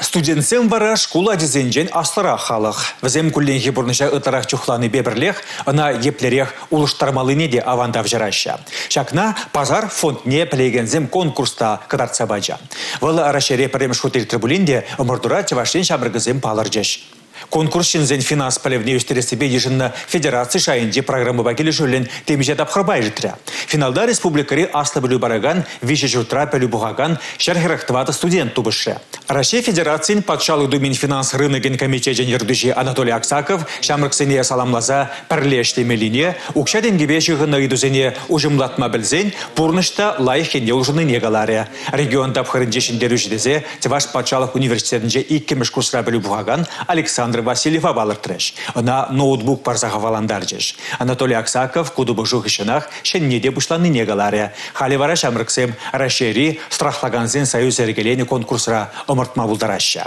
Студентсем вара школа дизенжен астыра халық. Візем күлленге бұрныша ұтарақ чухланы бебірлех, ына еплерех улыштармалыне де авандав жараща. Шакна пазар фондне плегензем конкурста кадарца баджа. Валы арашере парем шутел трибулинде ымырдура чаваштен шабыргызем палар жеш. Конкурс шинзен финанс палевне өстересібе ежінна федерация шайынде программы бакелі жөлін темеже тапқырбай жітря. Финалда республикари аслы білу бараган, виші жылтра пәлі бұғаган, шәрхірақтываты студент тубышы. Россия Федерациян патшалық думен финанс рыногын комитет және Анатолий Аксаков шамрықсене саламлаза пірлештемеліне, ұқша денгебе шығыны үйдізене ұжымлатма білзен, бұрнышта лайық кенде ұжыны негалары. Регион тапқырынде шіндері жедезе, Тиваш патшалық университетінде иккеміш курсра білу бұғаган Александр Васильева балыртырыш. Она ноутбук парзаға валандар. Анатолий Аксаков кудубы жұғышынақ шеннеде бұшланы. Халивара шамрықсем Рашери страхлаганзен союз әргелені конкурсра омыртма бұлдараща.